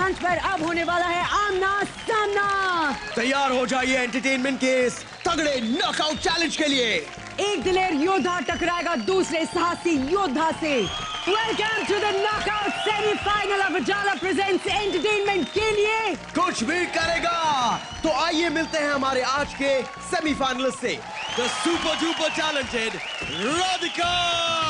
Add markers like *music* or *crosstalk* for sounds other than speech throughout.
मंच पर अब होने वाला है आमना सामना। तैयार हो जाइए एंटरटेनमेंट के इस तगड़े नॉकआउट चैलेंज के लिए। एक दिलेर योद्धा टकराएगा दूसरे साहसी योद्धा से। Welcome to the knockout semifinal of Ujala presents entertainment के लिए। कुछ भी करेगा। तो आइए मिलते हैं हमारे आज के सेमीफाइनल से। The super duper talented Radhika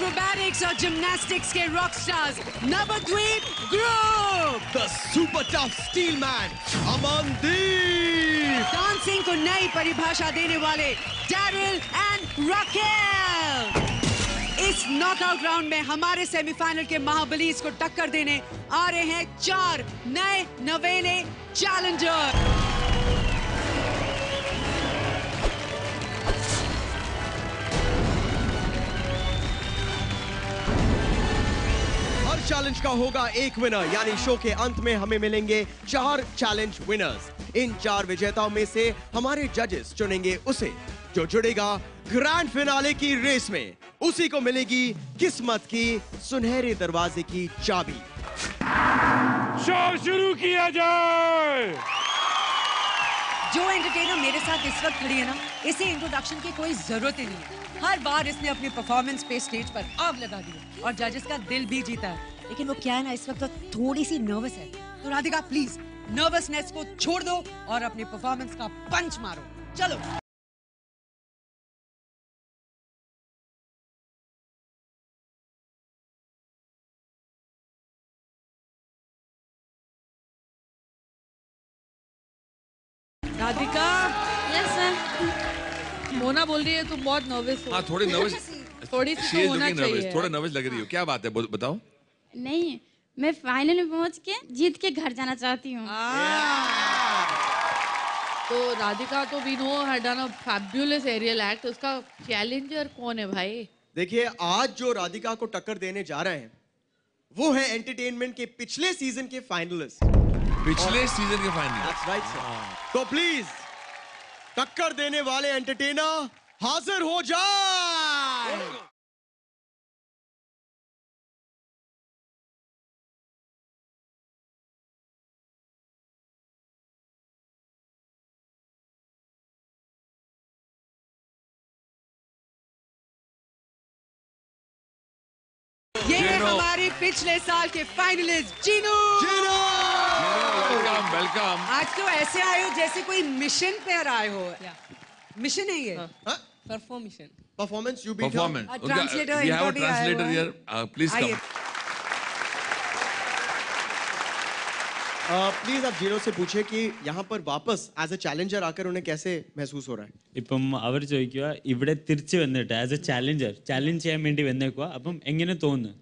acrobatics और जिम्नास्टिक्स के rock stars Navdeep group the super tough steel man Amandeep dancing को नई परिभाषा देने वाले डैरिल एंड रॉकेल इस नॉकआउट राउंड में हमारे सेमीफाइनल के महाबलीस को टक्कर देने आ रहे हैं चार नए नवेले चैलेंजर चैलेंज का होगा एक विनर यानी शो के अंत में हमें मिलेंगे चार चैलेंज विनर्स इन चार विजेताओं में से हमारे जजेस चुनेंगे उसे जो जुड़ेगा ग्रैंड फिनाले की रेस में। उसी को मिलेगी किस्मत की सुनहरे दरवाजे की चाबी। शो शुरू किया जाए। जो एंटरटेनर मेरे साथ इस वक्त खड़ी है ना इसे इंट्रोडक्शन की कोई ज़रूरत ही नहीं है। हर बार इसने अपनी परफॉर्मेंस पे स्टेज पर आग लगा दी और जजेस का दिल भी जीता है। लेकिन वो क्या है ना इस वक्त तो थोड़ी सी नर्वस है। तो राधिका प्लीज़ नर्वसनेस को छोड़ दो और अपनी परफॉर्मेंस का पंच मारो। चलो। राधिका? यस सर मोना बोल रही है तुम बहुत नर्वस हो। हाँ थोड़ी नर्वस *laughs* थोड़ी सी तो होना नर्वस चाहिए। थोड़ा नर्वस लग रही हो। क्या बात है? बताओ। नहीं मैं फाइनल में पहुँच के जीत के घर जाना चाहती हूँ। तो राधिका तो we know had done a fabulous aerial act उसका चैलेंजर कौन है भाई? देखिए आज जो राधिका को टक्कर देने जा रहे हैं वो है एंटरटेनमेंट के पिछले सीज़न के फाइनलिस्ट पिछले सीज़न के फाइनल That's right, sir. तो प्लीज़ टक्कर देने वाले एंटरटेनर हाजिर हो जाए। पिछले साल के फाइनलिस्ट जीनू वेलकम वेलकम आज तो ऐसे आए हो जैसे कोई मिशन पर आए हो मिशन है ये परफॉर्मेशन performance you beat performance A translator we have a इनका भी आया ट्रांसलेटर हुआ है। हियर प्लीज आइए कम प्लीज आप जीरो से पूछे कि यहाँ पर वापस एज अ चैलेंजर आकर उन्हें कैसे महसूस हो रहा है ഇപ്പം അവർ ചോദിക്കുക ഇവിടെ തിരിച്ചു വന്നിട്ട് ആസ് എ ചാലഞ്ചർ ചാലഞ്ച് ചെയ്യാൻ വേണ്ടി വന്നേക്കുക അപ്പം എങ്ങനെ തോന്നുന്നു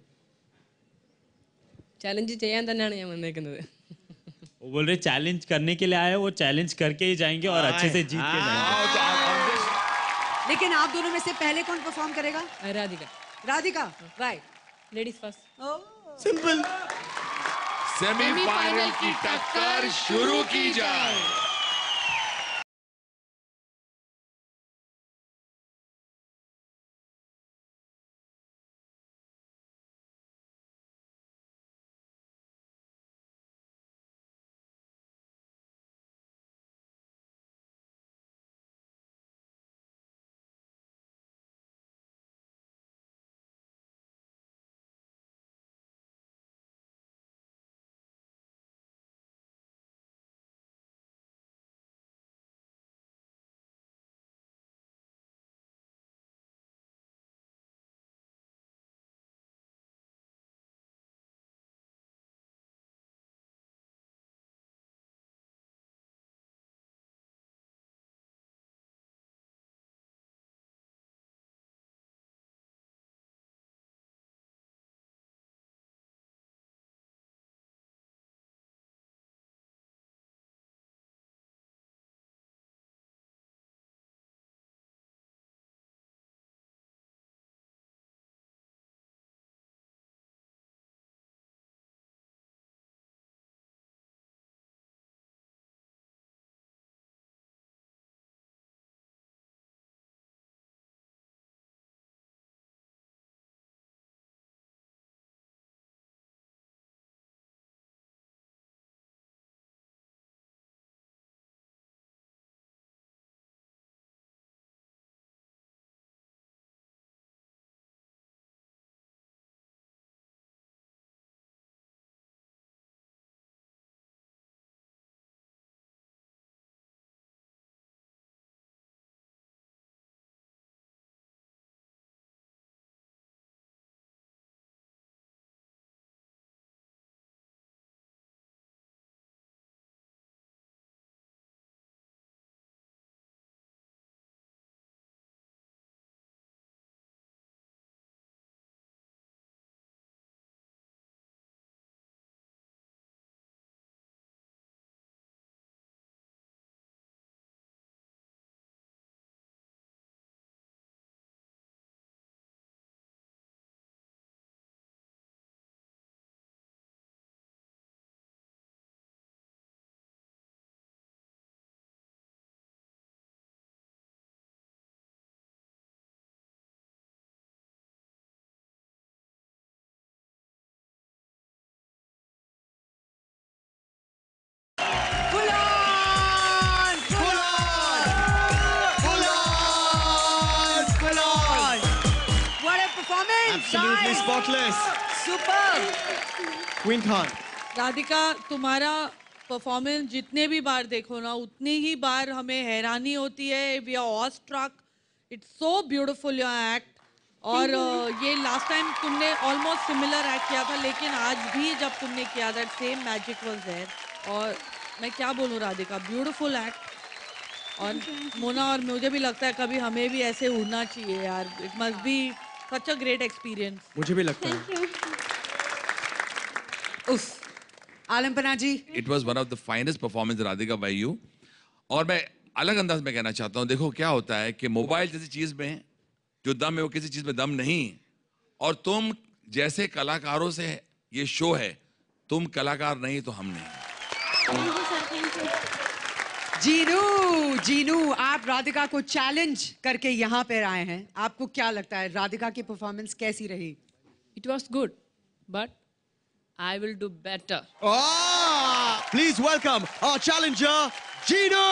ചലഞ്ച് ചെയ്യാൻ തന്നെയാണ് ഞാൻ വന്നേക്കുന്നത് वो बोल रहे चैलेंज करने के लिए आए वो चैलेंज करके ही जाएंगे और अच्छे से जीत के जाएंगे लेकिन आप दोनों में से पहले कौन परफॉर्म करेगा Radhika Radhika right ladies first simple semifinal की टक्कर शुरू की जाए Absolutely spotless. Super Queen Khan. Radhika तुम्हारा परफॉर्मेंस जितने भी बार देखो ना उतनी ही बार हमें हैरानी होती है। We are all struck it's so beautiful your act और ये लास्ट टाइम तुमने ऑलमोस्ट सिमिलर एक्ट किया था लेकिन आज भी जब तुमने किया that same magic was there और मैं क्या बोलूँ राधिका ब्यूटीफुल एक्ट और मोना और मुझे भी लगता है कभी हमें भी ऐसे उड़ना चाहिए यार। It must be such a great experience मुझे भी लगता है। उफ आलमपना जी। It was one of the finest performance Radhika by you और मैं अलग अंदाज में कहना चाहता हूँ देखो क्या होता है कि मोबाइल जैसी चीज़ में जो दम है वो किसी चीज़ में दम नहीं। और तुम जैसे कलाकारों से ये शो है तुम कलाकार नहीं तो हम नहीं। जीनू जीनू आप राधिका को चैलेंज करके यहाँ पर आए हैं। आपको क्या लगता है राधिका की परफॉर्मेंस कैसी रही? It was good but I will do better please welcome challenger Jinu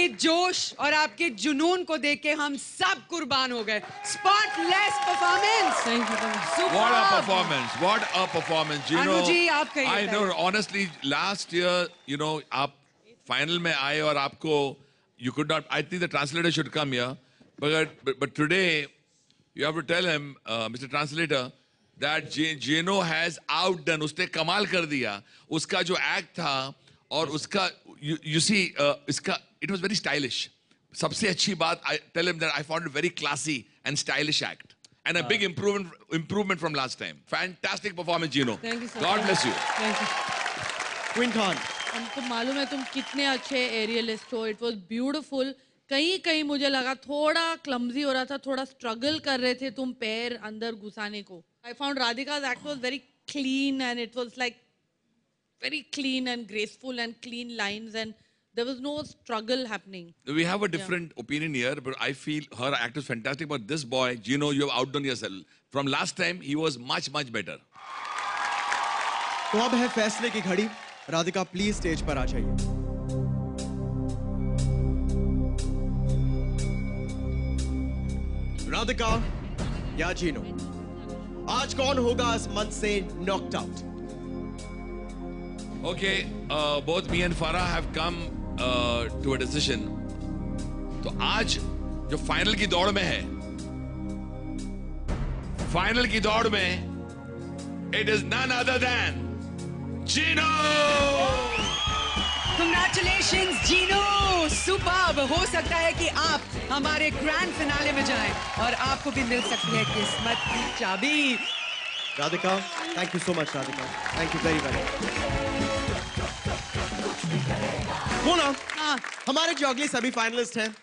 आपके जोश और आपके जुनून को देख के हम सब कुर्बान हो गए। Spotless performance what a performance what a performance you know जी आप कहिए I know honestly last year you know आप फाइनल में आए और आपको you could not I think the translator should come here but but today you have to tell him mister translator that Jeno has outdone उसने कमाल कर दिया। उसका जो एक्ट था और उसका you, you see uh, इसका it was very stylish. सबसे अच्छी बात I tell him that I found it very classy and stylish act and a uh, big improvement improvement from last time. Fantastic performance, Gino. Thank you, sir. God bless you. Thank you. Queen Khan हमको मालूम है तुम कितने अच्छे एरियलिस्ट हो it was beautiful कहीं कहीं मुझे लगा थोड़ा क्लमजी हो रहा था थोड़ा स्ट्रगल कर रहे थे तुम पैर अंदर घुसाने को I found Radhika act was very clean and it was like very clean and graceful and clean lines and there was no struggle happening We have a different yeah. opinion here, but I feel her act is fantastic. But this boy, Gino, you have outdone yourself. From last time, he was much, much better. तो अब है फैसले की घड़ी Radhika please stage पर आ जाइए राधिका या जीनो आज कौन होगा इस मंच से knocked out Okay, uh, both me and Farah have come uh, to a decision. तो आज जो फाइनल की दौड़ में है फाइनल की दौड़ में it is none other than Jeno Congratulations, Jeno super हो सकता है कि आप हमारे ग्रैंड फिनाले में जाएँ और आपको भी मिल सकती है किस्मत की चाबी। Radhika thank you so much Radhika thank you very very Mona हाँ हमारे जो अगले सभी फाइनलिस्ट हैं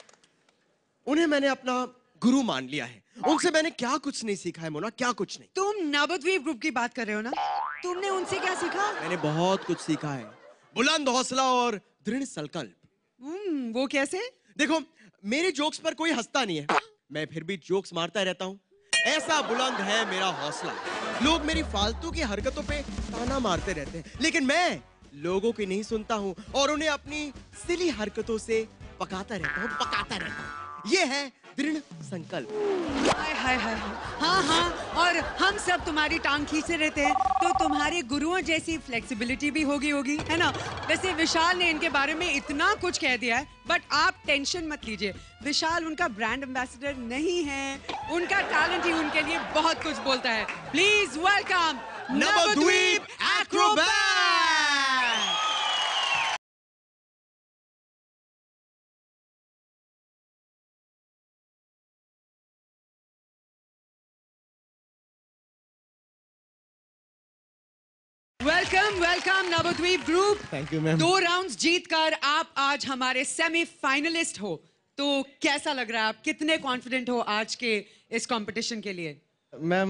उन्हें मैंने अपना गुरु मान लिया है। उनसे मैंने क्या कुछ नहीं सीखा है मोना क्या कुछ नहीं। तुम नवद्वीप ग्रुप की बात कर रहे हो ना? तुमने उनसे क्या सीखा? मैंने बहुत कुछ सीखा है। बुलंद हौसला और दृढ़ संकल्प। हम्म, वो कैसे? देखो मेरे जोक्स पर कोई हंसता नहीं है। मैं फिर भी जोक्स मारता रहता हूँ। ऐसा बुलंद है मेरा हौसला। लोग मेरी फालतू की हरकतों पे ताना मारते रहते हैं। लेकिन मैं लोगों की नहीं सुनता हूँ और उन्हें अपनी सिली हरकतों से पकाता रहता हूँ पकाता रहता हूँ। ये है दृढ़ संकल्प। हाय हाय हाय। हाँ हाँ और हम सब तुम्हारी टांग खींचते रहते हैं तो तुम्हारे गुरुओं जैसी फ्लेक्सिबिलिटी भी होगी होगी है ना? वैसे विशाल ने इनके बारे में इतना कुछ कह दिया है बट आप टेंशन मत लीजिए। विशाल उनका ब्रांड एम्बेसडर नहीं है। उनका टैलेंट ही उनके लिए बहुत कुछ बोलता है। Please welcome Navdeep acrobat welcome welcome Navdeep group Thank you, ma'am. दो राउंड्स जीतकर आप आज हमारे सेमीफाइनलिस्ट हो। तो कैसा लग रहा है आप? कितने कॉन्फिडेंट हो आज के इस कंपटीशन के लिए? मैम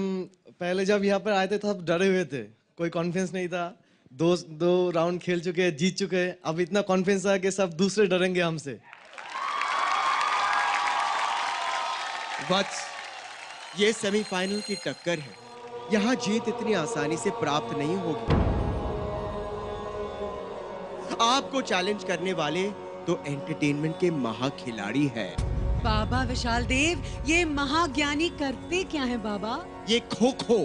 पहले जब यहाँ पर आए थे तब डरे हुए थे। कोई कॉन्फिडेंस नहीं था। दो दो राउंड खेल चुके हैं जीत चुके। हैं अब इतना कॉन्फिडेंस आ कि सब दूसरे डरेंगे हमसे। बस ये सेमीफाइनल की टक्कर है। यहाँ जीत इतनी आसानी से प्राप्त नहीं होगी। आपको चैलेंज करने वाले तो एंटरटेनमेंट के महाखिलाड़ी है। बाबा विशाल देव ये महाज्ञानी करते क्या है बाबा? ये खो खो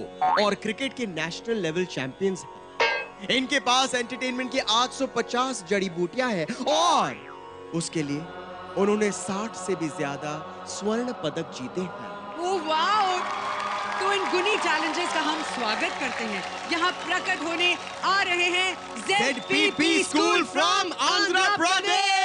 और क्रिकेट के नेशनल लेवल चैंपियंस हैं। इनके पास एंटरटेनमेंट की 850 जड़ी बूटियाँ हैं और उसके लिए उन्होंने 60 से भी ज़्यादा स्वर्ण पदक जीते हैं। ओ वाओ तो गुनी चैलेंजेस का हम स्वागत करते हैं। यहाँ प्रकट होने आ रहे हैं ZPP school from Andhra Pradesh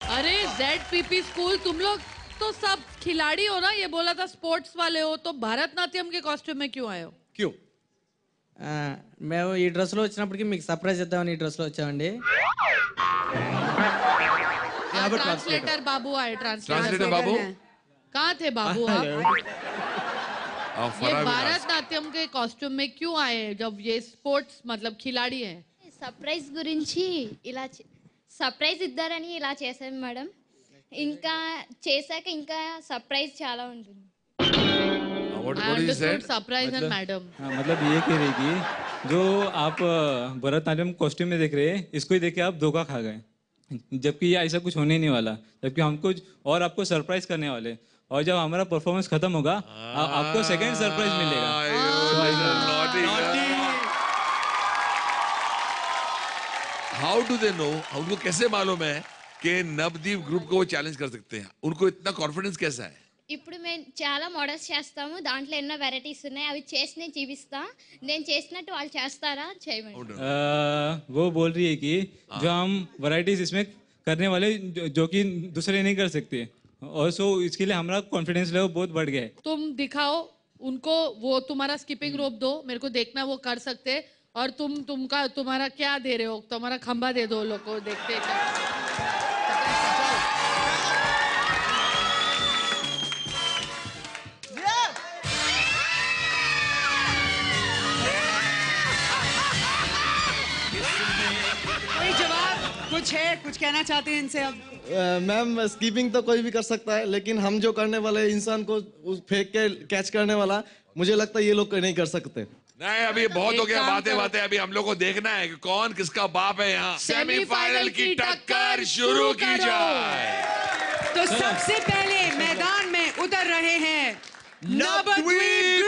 अरे जेड पीपी स्कूल तुम लोग तो सब खिलाड़ी हो ना? ये बोला था स्पोर्ट्स वाले हो तो भारतनाट्यम के कॉस्ट्यूम में क्यों आए हो? क्यों? మేము ఈ డ్రెస్లో వచ్చినప్పటికి మీకు సర్ప్రైజ్ ఇద్దామని ఈ డ్రెస్లో వచ్చామండి ट्रांसलेटर बाबू आए Translator ट्रांसलेटर बाबू कहाँ थे बाबू आप और ये फराह विलास। भारतनाट्यम के कॉस्ट्यूम में क्यों आए हैं जब ये स्पोर्ट्स मतलब खिलाड़ी हैं సర్ప్రైజ్ గురించి ఇలా చే- సర్ప్రైజ్ ఇద్దారని ఇలా చేశాను మేడం ఇంకా చేశాక ఇంకా సర్ప్రైజ్ చాలా ఉంటుంది सरप्राइज़ एंड मैडम हाँ, मतलब ये कह रही कि जो आप भरतनाट्यम कॉस्ट्यूम में देख रहे हैं इसको ही देख के आप धोखा खा गए। जबकि ये ऐसा कुछ होने ही नहीं वाला। जबकि हमको और आपको सरप्राइज़ करने वाले और जब हमारा परफॉर्मेंस खत्म होगा आ, आपको सेकंड सरप्राइज़ मिलेगा. How do they know? उनको कैसे मालूम है कि नवदीप ग्रुप को वो चैलेंज कर सकते हैं? उनको इतना कॉन्फिडेंस कैसा है? ఇప్పుడు మేము చాలా మోడల్స్ చేస్తాము దాంట్లో ఎన్నో వెరైటీస్ ఉన్నాయి అవి చేసి నేను చూపిస్తా నేను చేసినట్టు వాళ్ళు చేస్తారా చేయమని अ, वो बोल रही है कि जो हम वैरायटीज इसमें करने वाले जो, जो कि दूसरे नहीं कर सकते और सो इसके लिए हमारा कॉन्फिडेंस लेवल बहुत बढ़ गया है तुम दिखाओ उनको वो तुम्हारा स्किपिंग रोप दो मेरे को देखना वो कर सकते और तुम तुमका तुम्हारा क्या दे रहे हो तुम्हारा खंबा दे दो लोग को देखते हैं क्या कुछ है? कुछ कहना चाहते हैं इनसे अब? मैम स्कीपिंग तो कोई भी कर सकता है लेकिन हम जो करने वाले इंसान को फेंक के कैच करने वाला मुझे लगता है ये लोग नहीं कर सकते। नहीं अभी बहुत हो गया बातें। बातें अभी हम लोग को देखना है कि कौन किसका बाप है यहाँ। सेमीफाइनल की टक्कर शुरू की जाए। तो सबसे पहले मैदान में उतर रहे हैं Navdeep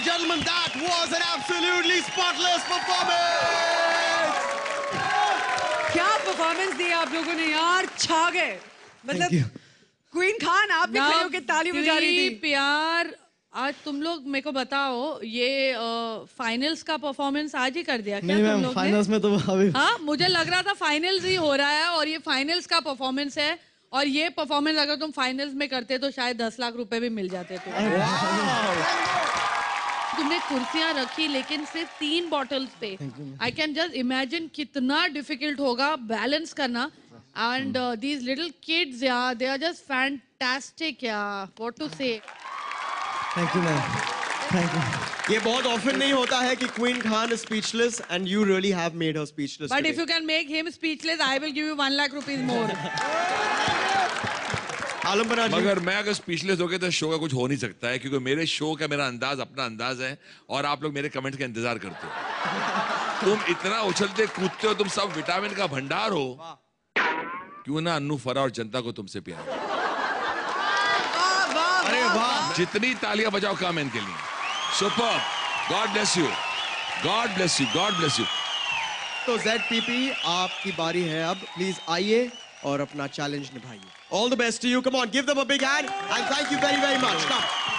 and gentlemen, that was an absolutely spotless performance. क्या परफॉर्मेंस दी आप लोगों ने यार? छा गए। मतलब. क्वीन खान आप भी खड़े होकर ताली बजा रही थी। नवद्वीप यार आज तुम लोग मेरे को बताओ ये फाइनल्स का परफॉर्मेंस आज ही कर दिया क्या नहीं तुम मैम लोग ने? फाइनल्स में तो अभी हाँ मुझे लग रहा था फाइनल्स ही हो रहा है और ये फाइनल्स का परफॉर्मेंस है और ये परफॉर्मेंस अगर तुम फाइनल्स में करते तो शायद दस लाख रुपए भी मिल जाते तो। तुमने कुर्सियाँ रखी लेकिन सिर्फ़ तीन बॉटल्स पे। आई कैन जस्ट इमेजिन कितना डिफ़िकल्ट होगा बैलेंस करना। एंड दीज लिटिल किड्स या दे आर जस्ट फैंटास्टिक या what to say thank you ma'am thank you ये बहुत ऑफन नहीं होता है कि Queen Khan speechless and you really have made her speechless but if you can make him speechless I will give you 1 lakh rupees more आलम बना जी मगर मैं अगर स्पीचलेस हो गया तो शो का कुछ हो नहीं सकता है क्योंकि मेरे शो का मेरा अंदाज अपना अंदाज है और आप लोग मेरे कमेंट्स का इंतज़ार करते हो। *laughs* तुम इतना उछलते कूदते हो तुम सब विटामिन का भंडार हो। क्यों ना अन्नू फरा और जनता को तुमसे प्यार अरे वाह जितनी तालियाँ बजाओ काम है इनके लिए। Super God bless you God bless you God bless you तो ZPP आपकी बारी है अब। प्लीज़ आइए। और अपना challenge निभाइए। All the best to you come on give them a big hand and thank you very very much come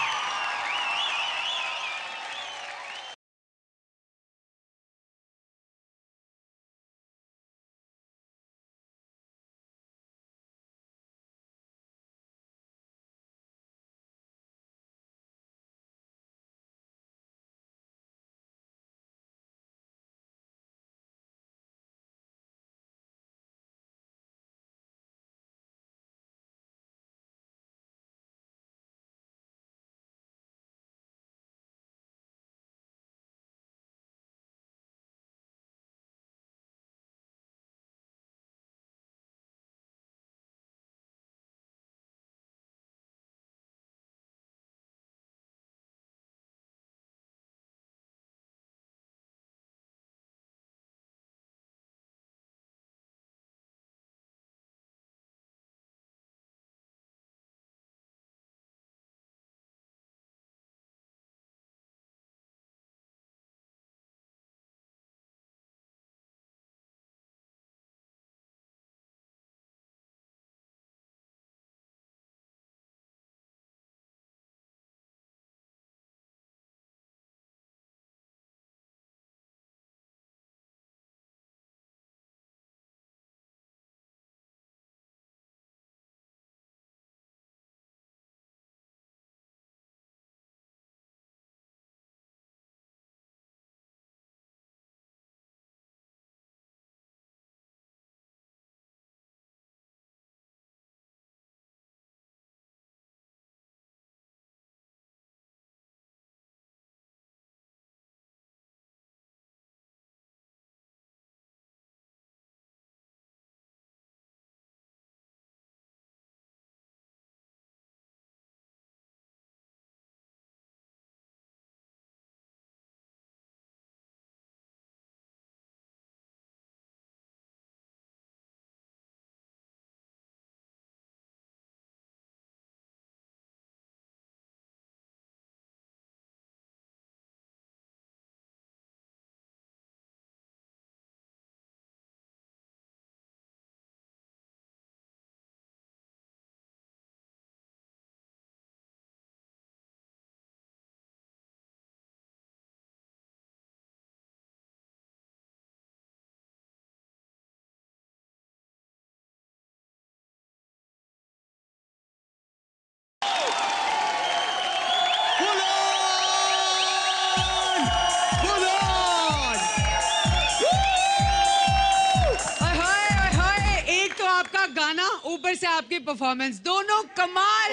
ऊपर से आपकी परफॉर्मेंस दोनों कमाल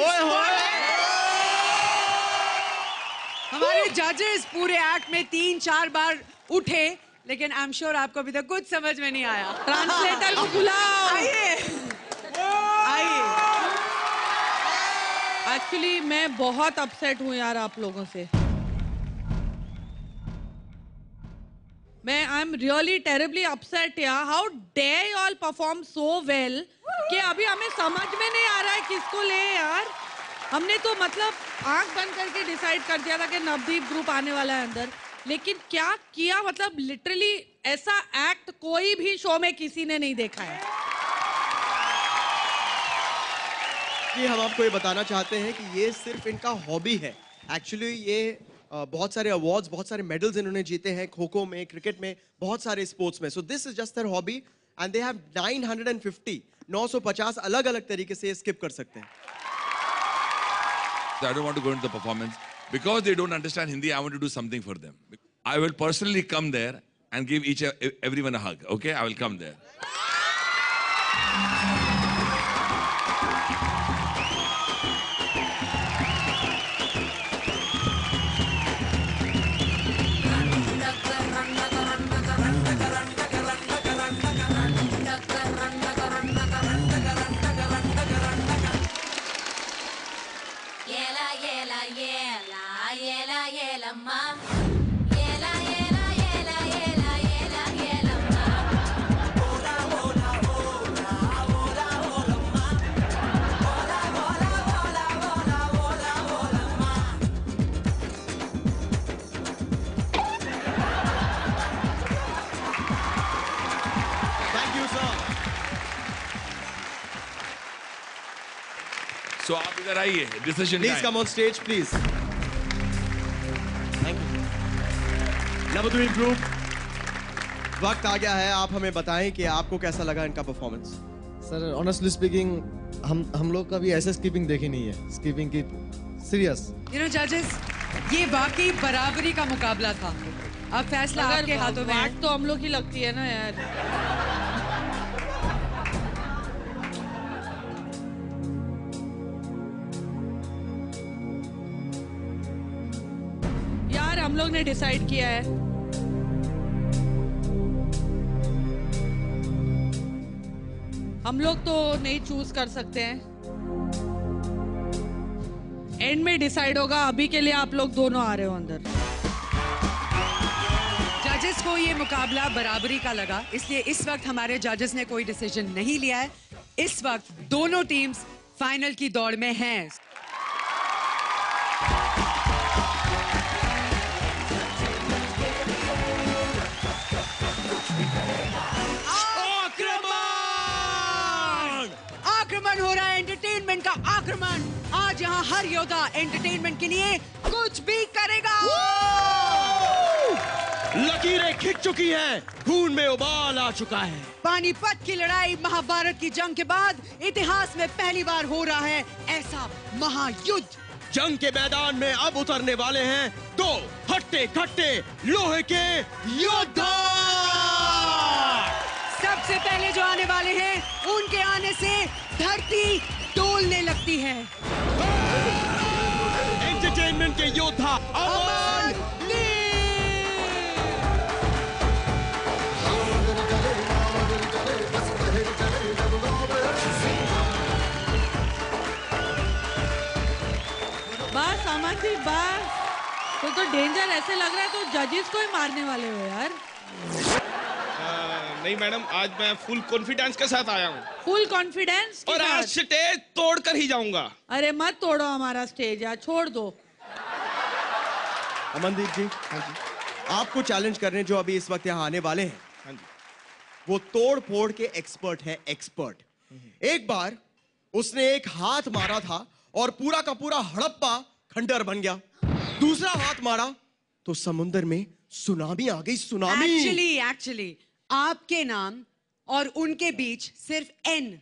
हमारे जजेस पूरे एक्ट में तीन चार बार उठे लेकिन आई एम श्योर आपको अभी तक कुछ समझ में नहीं आया। ट्रांसलेटर को बुलाओ। आइए। आइए। एक्चुअली मैं बहुत अपसेट हूँ यार आप लोगों से। मैं I am really terribly upset yeah how they all perform so well कि अभी हमें समझ में नहीं आ रहा है किसको ले यार। हमने तो मतलब आँख बंद करके डिसाइड कर दिया था कि नवदीप ग्रुप आने वाला है अंदर। लेकिन क्या किया? मतलब लिटरली ऐसा एक्ट कोई भी शो में किसी ने नहीं देखा है। कि हम आपको ये बताना चाहते हैं कि ये सिर्फ़ इनका हॉबी है। एक्चुअली ये बहुत सारे अवार्ड्स बहुत सारे मेडल्स इन्होंने जीते हैं खो खो में क्रिकेट में, बहुत सारे स्पोर्ट्स में। So this is just her hobby and they have 950 950 अलग अलग तरीके से स्किप कर सकते हैं। I don't want to go into the because they don't understand Hindi I want to do something for them I will personally come there and give each everyone a hug okay I will come there आइए. Decision please come on stage please thank you Navdweep group वक्त आ गया है आप हमें बताएँ कि आपको कैसा लगा इनका परफॉर्मेंस सर ऑनेस्टली स्पीकिंग हम हम लोग कभी ऐसे स्कीपिंग देखी नहीं है। स्कीपिंग की सीरियस यू नो जजेस ये वाकई बराबरी का मुकाबला था। अब फैसला आपके हाथों में तो हम लोग की लगती है ना यार। लोग ने डिसाइड किया है। हम लोग तो नहीं चूज़ कर सकते हैं। एंड में डिसाइड होगा, अभी के लिए आप लोग दोनों आ रहे हो अंदर। जजेस को ये मुकाबला बराबरी का लगा, इसलिए इस वक्त हमारे जजेस ने कोई डिसीज़न नहीं लिया है। इस वक्त दोनों टीम्स फाइनल की दौड़ में हैं। का आक्रमण। आज यहाँ हर योद्धा एंटरटेनमेंट के लिए कुछ भी करेगा। लकीरें खिंच चुकी हैं। खून में उबाल आ चुका है। पानीपत की लड़ाई महाभारत की जंग के बाद इतिहास में पहली बार हो रहा है ऐसा महायुद्ध। जंग के मैदान में अब उतरने वाले हैं दो हट्टे खट्टे लोहे के योद्धा। सबसे पहले जो आने वाले हैं उनके आने से धरती डोलने लगती है। एंटरटेनमेंट के योद्धा अमन बस अमन जी बस तो तो डेंजर ऐसे लग रहा है तो जजेस को ही मारने वाले हो यार। नहीं मैडम आज मैं फुल कॉन्फिडेंस के साथ आया हूँ। फुल कॉन्फिडेंस और आज स्टेज तोड़ कर ही जाऊँगा। अरे मत तोड़ो हमारा स्टेज यार छोड़ दो। अमनदीप जी हाँ जी। आपको चैलेंज करने जो अभी इस वक्त यहाँ आने वाले हैं हाँ जी। वो तोड़ फोड़ के एक्सपर्ट है एक्सपर्ट एक बार उसने एक हाथ मारा था और पूरा का पूरा हड़प्पा खंडर बन गया। दूसरा हाथ मारा तो समुंदर में सुनामी आ गई सुनामी। एक्चुअली एक्चुअली आपके नाम और उनके बीच सिर्फ़ एन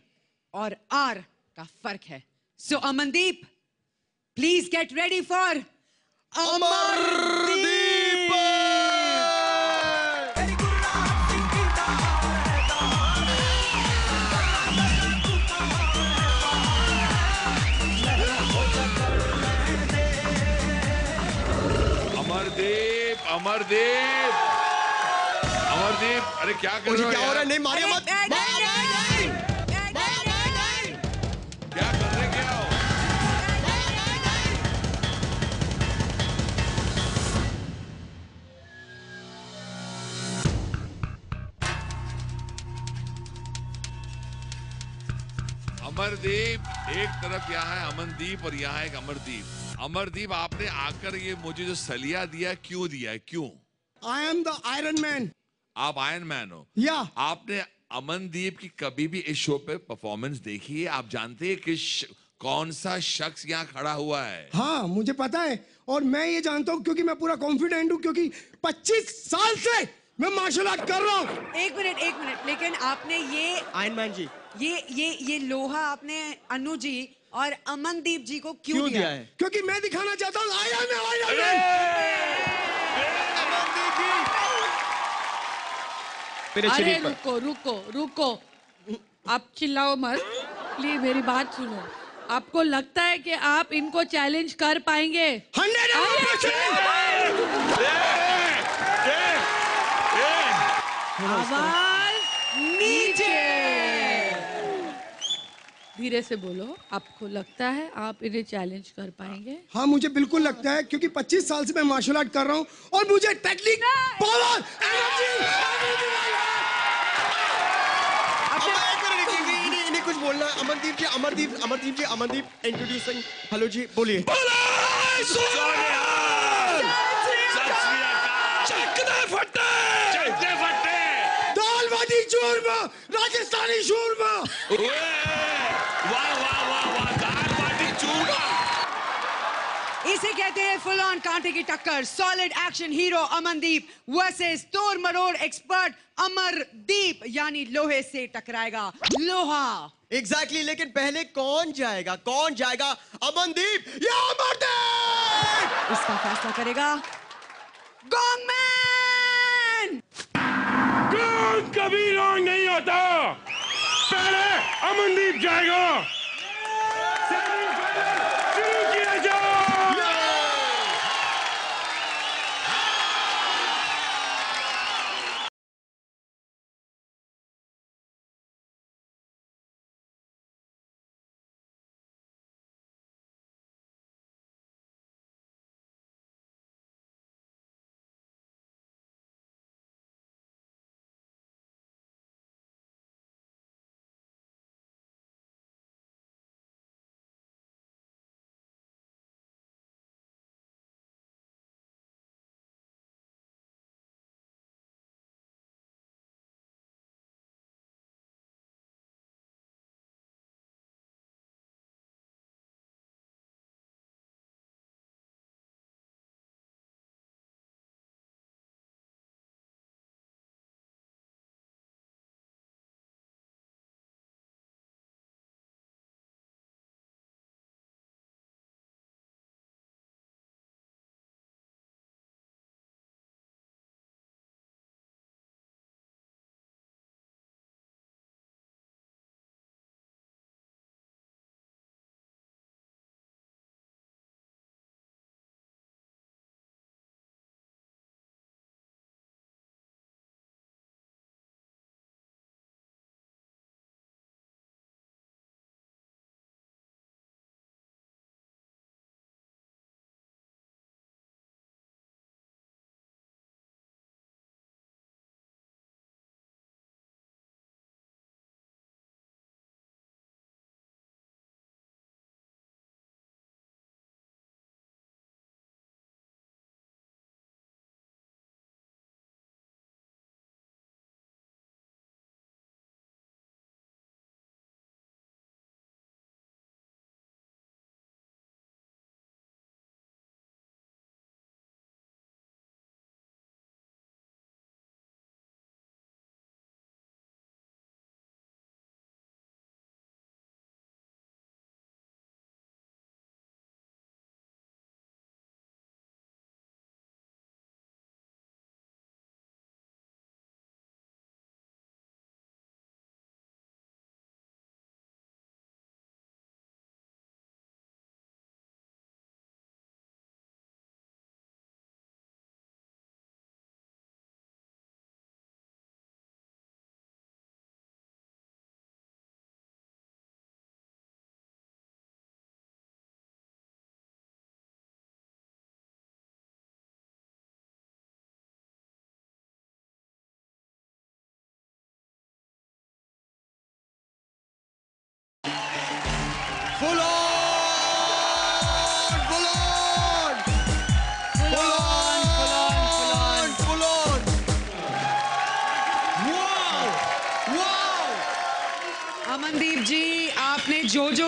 और आर का फ़र्क है। So so, Amandeep please get ready for Amardeep Amardeep Amardeep! Amardeep अरे क्या कर रहे हो क्या हो रहा है? नहीं मारिए मत। नहीं, नहीं, नहीं, क्या कर रहे क्या हो? अमरदीप एक तरफ़ यहाँ है अमनदीप और यहाँ एक अमरदीप। अमरदीप आपने आकर ये मुझे जो सलिया दिया क्यों दिया है? क्यों? I am the iron Man. आप आयरन मैन हो। या। आपने अमनदीप की कभी भी इस शो पे परफॉर्मेंस देखी है? आप जानते हैं कि श- कौन सा शख्स यहाँ खड़ा हुआ है? हाँ मुझे पता है। और मैं ये जानता हूँ क्योंकि मैं पूरा कॉन्फिडेंट हूँ क्योंकि 25 साल से मैं मार्शल आर्ट कर रहा हूँ। एक मिनट एक मिनट। लेकिन आपने ये आयरन मैन जी। ये ये ये लोहा आपने अनु जी और अमनदीप जी को क्यों, क्यों दिया? दिया है? क्योंकि मैं दिखाना चाहता हूँ। आई एम आयरन मैन मेरे अरे शरीर पर। रुको रुको रुको। आप चिल्लाओ मत। प्लीज़ मेरी बात सुनो। आपको लगता है कि आप इनको चैलेंज कर पाएँगे? आवाज़ धीरे से बोलो आपको लगता है आप इन्हें चैलेंज कर पाएँगे? हाँ मुझे बिल्कुल लगता है क्योंकि 25 साल से मैं मार्शल आर्ट कर रहा हूँ और मुझे टेक्निक पावर इन्हें कुछ बोलना है। अमरदीप जी अमरदीप अमरदीप जी अमरदीप इंट्रोड्यूसिंग हेलो जी बोलिए। राजस्थानी शूरमा इसे कहते हैं फुल ऑन कांटे की टक्कर। Solid action hero Amandeep versus तोड़ मरोड़ एक्सपर्ट अमरदीप यानी लोहे से टकराएगा लोहा। एग्जैक्टली exactly, लेकिन पहले कौन जाएगा? कौन जाएगा? अमनदीप या अमरदीप! इसका फैसला करेगा गॉन्गमैन कौन कभी रॉन्ग नहीं होता पहले अमनदीप जाएगा।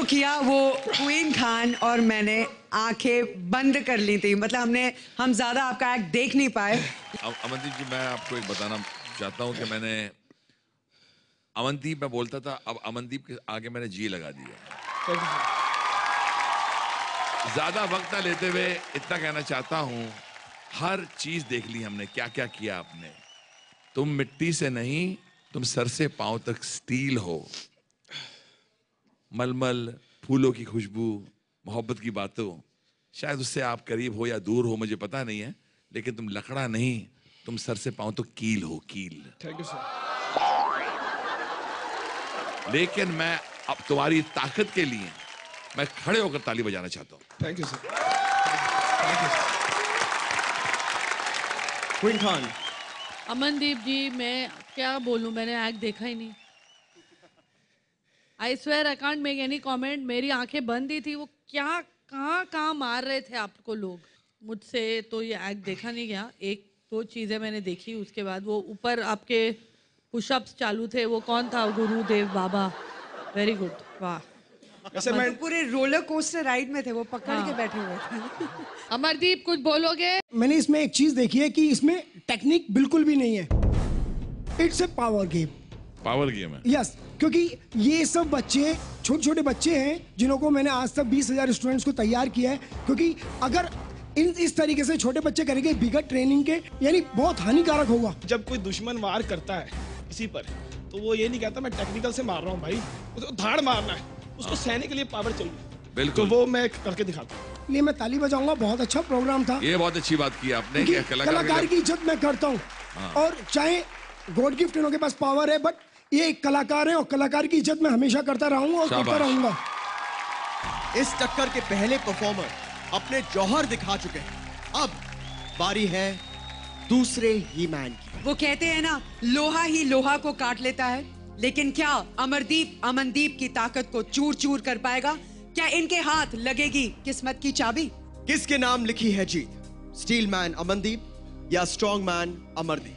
किया वो क्वीन खान और मैंने आँखें बंद कर ली थी। मतलब हमने, हम ज़्यादा आपका एक्ट देख नहीं पाए। अमनदीप जी, मैं आपको एक बताना चाहता हूँ कि मैंने अमनदीप, मैं बोलता था, अब अमनदीप के आगे मैंने जी लगा दिया ज़्यादा वक्त ना लेते हुए इतना कहना चाहता हूँ, हर चीज़ देख ली हमने क्या क्या किया आपने। तुम मिट्टी से नहीं, तुम सर से पाँव तक स्टील हो। मलमल फूलों की खुशबू मोहब्बत की बातों। शायद उससे आप करीब हो या दूर हो मुझे पता नहीं है लेकिन तुम लकड़ा नहीं तुम सर से पाँव तो कील हो कील। थैंक यू सर लेकिन मैं अब तुम्हारी ताकत के लिए मैं खड़े होकर ताली बजाना चाहता हूँ। Thank you sir queen Khan Amandeep ji मैं क्या बोलूँ? मैंने एक्ट देखा ही नहीं। I swear I can't make any comment मेरी आँखें बंद ही थी। वो क्या कहाँ कहाँ मार रहे थे आपको लोग? मुझसे तो ये एक्ट देखा नहीं गया। एक दो तो चीज़ें मैंने देखी। उसके बाद वो ऊपर आपके पुशअप्स चालू थे। वो कौन था? गुरुदेव बाबा। वेरी गुड वाह। वैसे मैं पूरे रोलर कोस्टर राइड में थे। वो पकड़ के बैठे हुए थे। *laughs* अमरदीप कुछ बोलोगे? मैंने इसमें एक चीज़ देखी है कि इसमें टेक्निक बिल्कुल भी नहीं है। It's a power game power game है। यस क्योंकि ये सब बच्चे छोटे छोटे बच्चे हैं जिन्हों को मैंने आज तक बीस हज़ार स्टूडेंट्स को तैयार किया है क्योंकि अगर इन इस तरीके से छोटे बच्चे करेंगे बिगड़ ट्रेनिंग के यानी बहुत हानिकारक होगा। जब कोई दुश्मन वार करता है किसी पर तो वो ये नहीं कहता मैं टेक्निकल से मार रहा हूँ भाई। उसको धाड़ मारना है। उसको सहने के लिए पावर चाहिए। बिल्कुल। तो वो मैं करके दिखाता हूँ। मैं ताली बजाऊँगा बहुत अच्छा प्रोग्राम था। ये बहुत अच्छी बात की आपने कलाकार की इज़्ज़त मैं करता हूँ। हाँ। और चाहे गॉड गिफ्ट इनों के पास पावर है बट ये एक कलाकार है और कलाकार की इज़्ज़त मैं हमेशा करता रहूँगा और करता रहूँगा। इस टक्कर के पहले परफॉर्मर अपने जौहर दिखा चुके हैं। अब बारी है दूसरे ही मैन की। वो कहते हैं ना लोहा ही लोहा को काट लेता है लेकिन क्या अमरदीप अमनदीप की ताकत को चूर चूर कर पाएगा? क्या इनके हाथ लगेगी किस्मत की चाबी? किसके नाम लिखी है जीत? स्टील मैन अमनदीप या स्ट्रॉन्ग मैन अमरदीप?